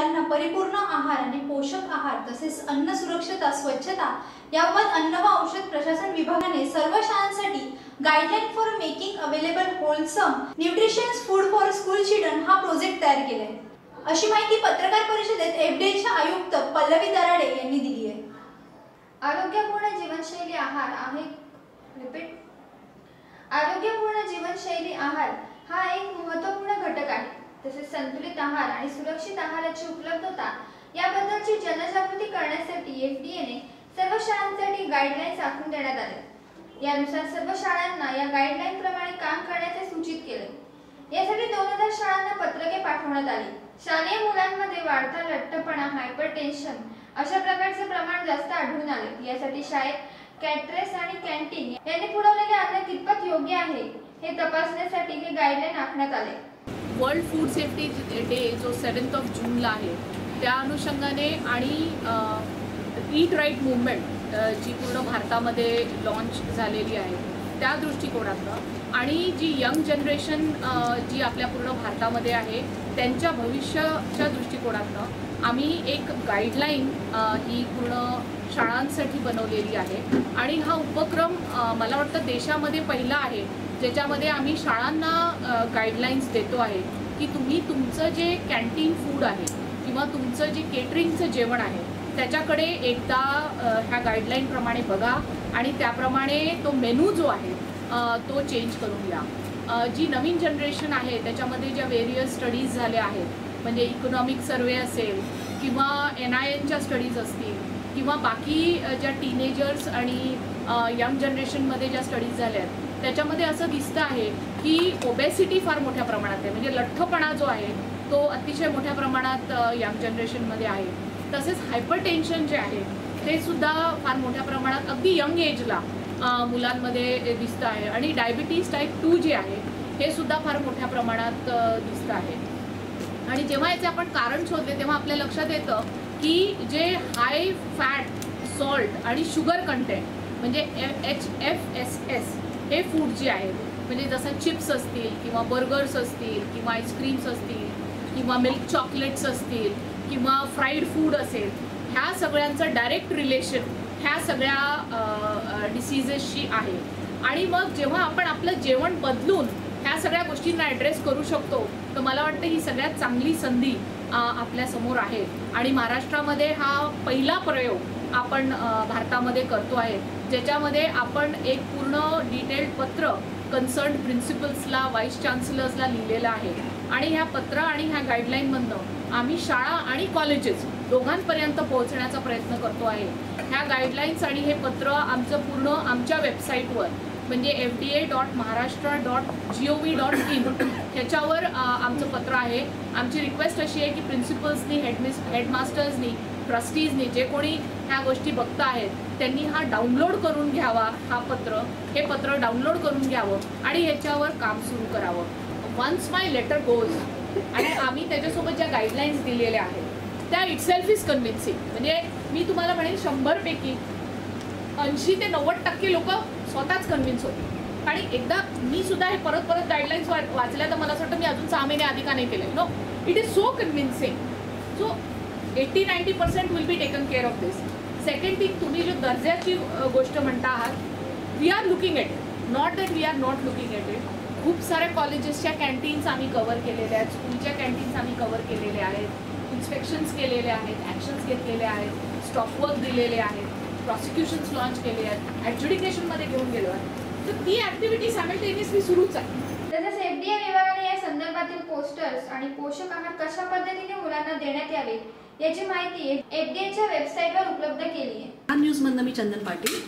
मुलांना परिपूर्ण आहार आणि पोषक आहार तसेच अन्न सुरक्षता स्वच्छता याबाबत अन्न व औषध प्रशासन विभागाने सर्व शाळांसाठी guideline for making available wholesome nutritions food for school children हा प्रोजेक्ट तयार केलाय. अशी माहिती पत्रकार परिषदेत एफडीएच्या आयुक्त पल्लवी दराडे यांनी दिली आहे. आरोग्यपूर्ण जीवनशैली आहार आहे. रिपीट आरोग्यपूर्ण जीवनशैली आहार हा एक महत्त्वपूर्ण घटक संतुलित आहार आणि सुरक्षित आहाराची उपलब्धता याबद्दलची जनजागृती करण्यासाठी एफडीएने सर्व शाळांसाठी गाईडलाईन्स आखून देण्यात आले. यानुसार सर्व शाळांना या गाईडलाईन प्रमाणे काम करण्याचे सूचित केले. यासाठी दोन हजार शाळांना पत्रके पाठवण्यात आली. शालेय मुलांमध्ये वाढता लठ्ठपणा हायपरटेन्शन अशा प्रकारचे प्रमाण जास्त आढळून आले. यासाठी शाळेत कॅट्रेस आणि कॅन्टीन यांनी पुरवलेले अन्न कितपत योग्य आहे हे तपासण्यासाठी हे गाईडलाईन आखण्यात आले. वर्ल्ड फूड सेफ्टी डे जो सेवन्थ ऑफ जूनला आहे त्या अनुषंगाने आणि ईट राईट मुवमेंट जी पूर्ण भारतामध्ये लॉन्च झालेली आहे त्या दृष्टिकोनातनं आणि जी यंग जनरेशन जी आपल्या पूर्ण भारतामध्ये आहे त्यांच्या भविष्याच्या दृष्टिकोनातनं आम्ही एक गाईडलाईन ही पूर्ण शाळांसाठी बनवलेली आहे. आणि हा उपक्रम मला वाटतं देशामध्ये पहिला आहे ज्याच्यामध्ये आम्ही शाळांना गाईडलाईन्स देतो आहे की तुम्ही तुमचं जे कॅन्टीन फूड आहे किंवा तुमचं जे केटरिंगचं जेवण आहे त्याच्याकडे एकदा ह्या गाईडलाईनप्रमाणे बघा आणि त्याप्रमाणे तो मेनू जो आहे तो चेंज करून घ्या. जी नवीन जनरेशन आहे त्याच्यामध्ये ज्या वेरियस स्टडीज झाल्या आहेत म्हणजे इकॉनॉमिक सर्वे असेल किंवा एन आय एनच्या स्टडीज असतील किंवा बाकी ज्या टीनेजर्स आणि यंग जनरेशनमध्ये ज्या स्टडीज झाल्या आहेत त्याच्यामध्ये असं दिसतं आहे की ओबेसिटी फार मोठ्या प्रमाणात आहे. म्हणजे लठ्ठपणा जो आहे तो अतिशय मोठ्या प्रमाणात यंग जनरेशनमध्ये आहे. तसेच हायपर टेन्शन जे आहे ते सुद्धा फार मोठ्या प्रमाणात अगदी यंग एजला मुलांमध्ये दिसतं आहे. आणि डायबिटीज टाईप टू जे आहे हे सुद्धा फार मोठ्या प्रमाणात दिसतं आहे. आणि जेव्हा याचे आपण कारण शोधले तेव्हा आपल्या लक्षात येतं की जे हाय फॅट सॉल्ट आणि शुगर कंटेंट म्हणजे एच एफ एस एस हे फूड जे आहेत म्हणजे जसं चिप्स असतील किंवा बर्गर्स असतील किंवा आईस्क्रीम्स असतील किंवा मिल्क चॉकलेट्स असतील किंवा फ्राईड फूड असेल ह्या सगळ्यांचं डायरेक्ट रिलेशन ह्या सगळ्या डिसीजेसशी आहे. आणि मग जेव्हा आपण आपलं जेवण बदलून ह्या सगळ्या गोष्टींना ॲड्रेस करू शकतो तर मला वाटतं ही सगळ्यात चांगली संधी आपल्यासमोर आहे. आणि महाराष्ट्रामध्ये हा पहिला प्रयोग आपण भारतामध्ये करतो आहे ज्याच्यामध्ये आपण एक पूर्ण डिटेल्ड पत्र कन्सर्न प्रिन्सिपल्सला व्हाईस चान्सलर्सला लिहिलेलं आहे. आणि ह्या पत्र आणि ह्या गाईडलाईनमधनं आम्ही शाळा आणि कॉलेजेस दोघांपर्यंत पोहोचण्याचा प्रयत्न करतो आहे. ह्या गाईडलाईन्स आणि हे पत्र आमचं पूर्ण आमच्या वेबसाईटवर म्हणजे F D A dot Maharashtra dot G O V dot in ह्याच्यावर आमचं पत्र आहे. आमची रिक्वेस्ट अशी आहे की प्रिन्सिपल्सनी हेडमिस हेडमास्टर्सनी ट्रस्टीजनी जे कोणी ह्या गोष्टी बघता आहेत त्यांनी हा डाउनलोड करून घ्यावा हा पत्र. हे पत्र डाउनलोड करून घ्यावं आणि ह्याच्यावर काम सुरू करावं. वन्स माय लेटर गोज आणि आम्ही त्याच्यासोबत ज्या गाईडलाईन्स दिलेल्या आहेत त्या इटसेल्फ इज कन्व्हिन्सिंग म्हणजे मी तुम्हाला म्हणेन शंभरपैकी ऐंशी ते नव्वद टक्के लोक स्वतःच कन्व्हिन्स होते. आणि एकदा मी सुद्धा हे परत परत गाईडलाईन्स वाचल्या तर मला असं वाटतं मी अजून सहा महिने आधी का नाही केले. No it is so convincing so eighty ninety percent will be taken care of this second thing तुम्ही जो दर्जाची गोष्ट म्हणता आहात we are looking at not that we are not looking at it खूप साऱ्या कॉलेजेसच्या कॅन्टीन्स आम्ही कव्हर केलेल्या आहेत. स्कूलच्या कॅन्टीन्स आम्ही कव्हर केलेल्या आहेत. इन्स्पेक्शन्स केलेले आहेत. ॲक्शन्स घेतलेले आहेत. स्टॉप वर्क दिलेले आहेत. प्रॉसिक्युशन्स लॉन्च केले आहेत ॲडज्युडिकेशनमध्ये घेऊन गेलो आहे तर ती ॲक्टिव्हिटी सायमल्टेनियसली सुरूच आहे. तसेच एफडीए विभागाने या संदर्भातील पोस्टर्स आणि पोषक आहार कशा पद्धतीने मुलांना देण्यात यावे याची माहिती एफडीएच्या वेबसाईटवर उपलब्ध केली आहे. हा न्यूजमधनं मी चंदन पाटील.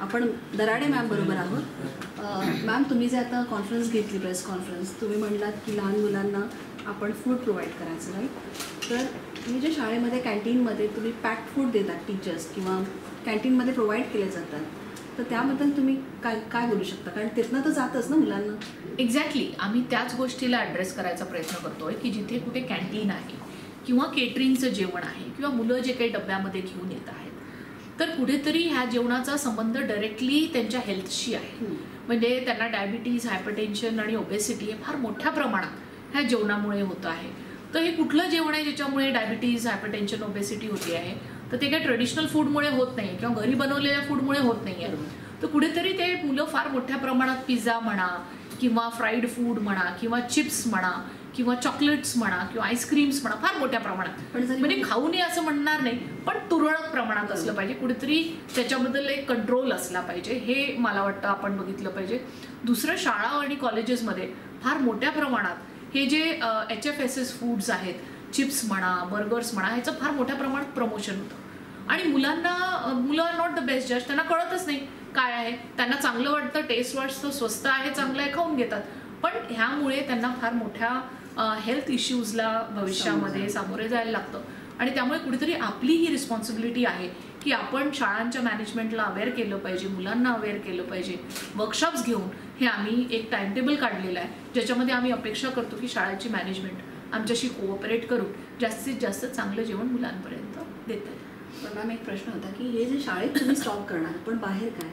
आपण दराडे मॅम बरोबर आहोत. मॅम तुम्ही जे आता कॉन्फरन्स घेतली प्रेस कॉन्फरन्स तुम्ही म्हणलात की लहान मुलांना आपण फूड प्रोव्हाइड करायचं राईट तर तुम्ही जे शाळेमध्ये कॅन्टीनमध्ये तुम्ही पॅक फूड देतात टीचर्स किंवा कॅन्टीनमध्ये प्रोव्हाइड केले जातात तर त्याबद्दल तुम्ही काय काय बोलू शकता? कारण तिथनं तर जातच ना मुलांना. एक्झॅक्टली आम्ही त्याच गोष्टीला ॲड्रेस करायचा प्रयत्न करतोय की जिथे कुठे कॅन्टीन आहे किंवा केटरिंगचं जेवण आहे किंवा मुलं जे काही डब्यामध्ये घेऊन येत आहेत तर कुठेतरी ह्या जेवणाचा संबंध डायरेक्टली त्यांच्या हेल्थशी आहे. म्हणजे त्यांना डायबिटीज हायपरटेन्शन आणि ओबेसिटी हे फार मोठ्या प्रमाणात ह्या जेवणामुळे होतं आहे. तर हे कुठलं जेवण आहे ज्याच्यामुळे डायबिटीज हायपरटेन्शन ओबेसिटी होते आहे? तर ते काही ट्रेडिशनल फूडमुळे होत नाही किंवा घरी बनवलेल्या फूडमुळे होत नाही आहे. तर कुठेतरी ते मुलं फार मोठ्या प्रमाणात पिझ्झा म्हणा किंवा फ्राईड फूड म्हणा किंवा चिप्स म्हणा किंवा चॉकलेट्स म्हणा किंवा आईस्क्रीम्स म्हणा फार मोठ्या प्रमाणात. म्हणजे खाऊ नये असं म्हणणार नाही पण तुरळक प्रमाणात असलं पाहिजे. कुठेतरी त्याच्याबद्दल एक कंट्रोल असला पाहिजे. हे मला वाटतं आपण बघितलं पाहिजे. दुसरं शाळा आणि कॉलेजेसमध्ये फार मोठ्या प्रमाणात हे जे H F S S foods आहेत चिप्स म्हणा बर्गर्स म्हणा ह्याचं फार मोठ्या प्रमाणात प्रमोशन होतं. आणि मुलांना मुलं आर नॉट द बेस्ट जज त्यांना कळतच नाही काय आहे. त्यांना चांगलं वाटतं टेस्ट वाटतं स्वस्त आहे चांगलं आहे खाऊन घेतात. पण ह्यामुळे त्यांना फार मोठ्या हेल्थ इश्यूजला भविष्यामध्ये सामोरे जायला लागतं. आणि त्यामुळे कुठेतरी आपली ही रिस्पॉन्सिबिलिटी आहे की आपण शाळांच्या मॅनेजमेंटला अवेअर केलं पाहिजे मुलांना अवेअर केलं पाहिजे. वर्कशॉप्स घेऊन हे आम्ही एक टाइम टेबल काढलेलं आहे. ज्याच्यामध्ये आम्ही अपेक्षा करतो की शाळेची मॅनेजमेंट आमच्याशी कोऑपरेट करून जास्तीत जास्त चांगलं जेवण मुलांपर्यंत देतात पण मॅम एक प्रश्न होता की हे जे शाळेत तुम्ही स्टॉप करणार पण बाहेर काय?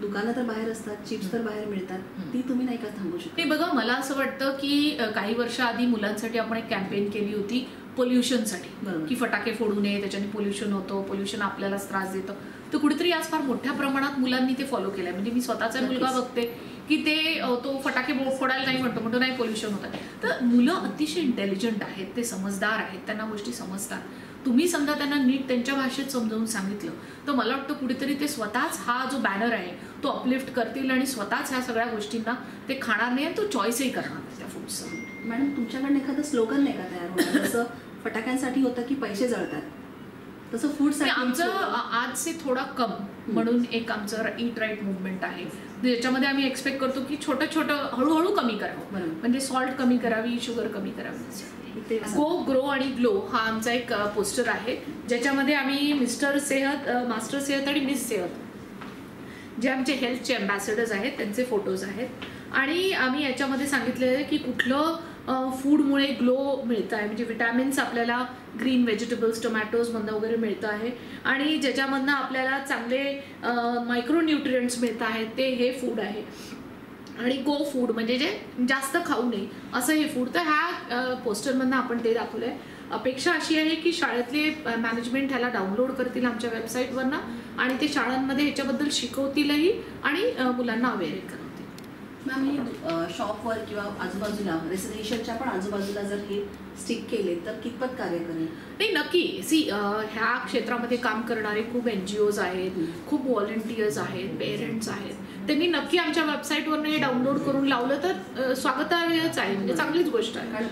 दुकानं तर बाहेर असतात चिप्स तर बाहेर मिळतात. ती तुम्ही नाही का थांबू शकता? बघा मला असं वाटतं की काही वर्ष आधी मुलांसाठी आपण एक कॅम्पेन केली होती. पोल्युशनसाठी. की फटाके फोडू नये त्याच्याने पोल्युशन होतं पोल्युशन आपल्यालाच त्रास देतं. तर कुठेतरी आज फार मोठ्या प्रमाणात मुलांनी ते फॉलो केलंय. म्हणजे मी स्वतःचा मुलगा. बघते की ते तो फटाके फोडायला नाही म्हणतो म्हणतो नाही पोल्युशन होतं तर मुलं अतिशय इंटेलिजंट आहेत ते समजदार आहेत त्यांना गोष्टी समजतात. तुम्ही समजा त्यांना नीट त्यांच्या भाषेत समजावून सांगितलं तर मला वाटतं कुठेतरी ते स्वतःच हा जो बॅनर आहे तो अपलिफ्ट करतील आणि स्वतःच ह्या सगळ्या गोष्टींना ते खाणार नाही तो चॉईसही करणार. त्या फूडचं मॅडम तुमच्याकडनं एखादं स्लोगन नाही का तयार होणार? जसं फटाक्यांसाठी होतं की पैसे जळतात. तसं फूडसाठी आमचं आज से थोडा कम म्हणून एक आमचं ईट राईट मुवमेंट आहे. ज्याच्यामध्ये आम्ही एक्सपेक्ट करतो की छोटं छोटं हळूहळू कमी करावं. म्हणजे सॉल्ट कमी करावी शुगर कमी करावी. गो ग्रो आणि ग्लो हा आमचा एक पोस्टर आहे. ज्याच्यामध्ये आम्ही मिस्टर सेहत मास्टर सेहत आणि मिस सेहत जे आमचे हेल्थचे अँबॅसेडर्स आहेत त्यांचे फोटोज आहेत. आणि आम्ही याच्यामध्ये सांगितलेलं आहे की कुठलं फूडमुळे ग्लो मिळतं आहे म्हणजे विटॅमिन्स आपल्याला ग्रीन व्हेजिटेबल्स टोमॅटोजमधनं वगैरे मिळतं आहे. आणि ज्याच्यामधनं आपल्याला चांगले मायक्रोन्यूट्रियंट्स मिळत आहेत ते हे फूड आहे. आणि गो फूड म्हणजे जे जास्त खाऊ नये असं हे फूड तर ह्या पोस्टरमधनं आपण ते दाखवलं आहे अपेक्षा अशी आहे की शाळेतले मॅनेजमेंट ह्याला डाउनलोड करतील आमच्या वेबसाईटवरनं आणि ते शाळांमध्ये ह्याच्याबद्दल शिकवतीलही आणि मुलांना अवेअर करतील. मॅम हे शॉपवर किंवा आजूबाजूला रेसिडेन्शियलच्या पण आजूबाजूला जर हे स्टिक केले तर कितपत कार्य करेल? नाही नक्की. सी ह्या क्षेत्रामध्ये काम करणारे खूप एन जी ओज आहेत खूप व्हॉलेंटियर्स आहेत पेरेंट्स आहेत. त्यांनी नक्की आमच्या वेबसाईटवरनं हे डाउनलोड करून लावलं तर स्वागतार्हच आहे. म्हणजे चांगलीच गोष्ट आहे.